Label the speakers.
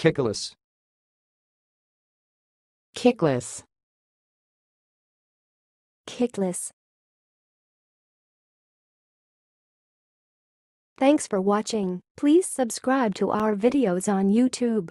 Speaker 1: Kickless.
Speaker 2: Kickless.
Speaker 3: Kickless. Thanks for watching. Please subscribe to our videos on YouTube.